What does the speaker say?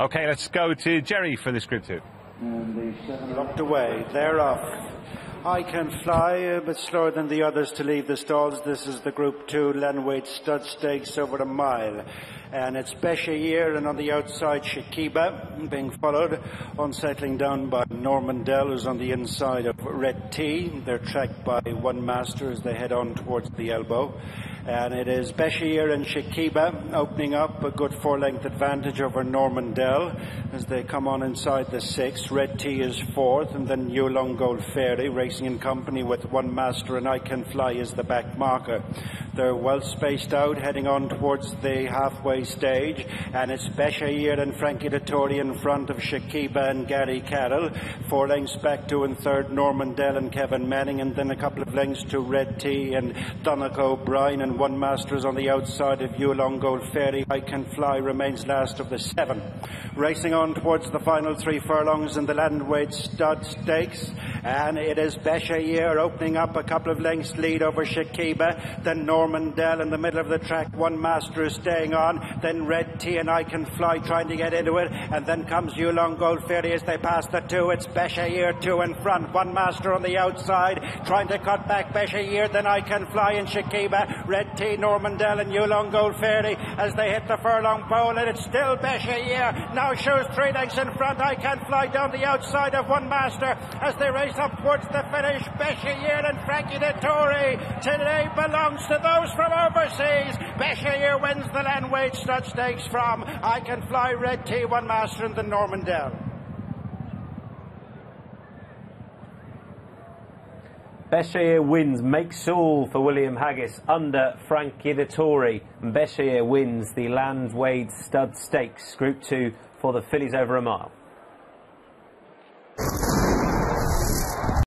Okay, let's go to Jerry for this Group 2. Locked away. They're off. I can fly uh, a bit slower than the others to leave the stalls. This is the Group 2 Lanwades Stud Stakes over a mile. And it's Beshaayir and on the outside Shekiba being followed, unsettling down by Normandel who's on the inside of Red Tea. They're tracked by one master as they head on towards the elbow. And it is Beshaayir and Shekiba opening up a good four length advantage over Normandel as they come on inside the six. Red Tea is fourth and then Yulong Gold Fairy racing in company with one master and I Can Fly is the back marker. They're well spaced out heading on towards the halfway stage and it's Beshaayir and Frankie Dettori in front of Shekiba and Gary Carroll. Four lengths back to in third Normandel and Kevin Manning and then a couple of lengths to Red Tea and Donnacha O'Brien and one master is on the outside of Yulong Gold Fairy. I Can Fly remains last of the seven. Racing on towards the final three furlongs in the Lanwades Stud Stakes. And it is Beshaayir opening up a couple of lengths lead over Shekiba. Then Normandel in the middle of the track. One Master is staying on. Then Red Tea and I Can Fly trying to get into it. And then comes Yulong Gold Fairy as they pass the two. It's Beshaayir two in front. One Master on the outside trying to cut back Beshaayir. Then I Can Fly and Shekiba. Red Red Tea, Norman Dell and Yulong Gold Fairy as they hit the furlong pole and it's still Beshaayir. Now shows three lengths in front. I can fly down the outside of one master as they race up towards the finish. Beshaayir and Frankie Dettori today belongs to those from overseas. Beshaayir wins the Lanwades Stud Stakes from I Can Fly Red Tea, one master and the Norman Dell. Beshaayir wins, makes all for William Haggas under Frankie Dettori. And Beshaayir wins the Lanwades Stud Stakes Group 2 for the fillies over a mile.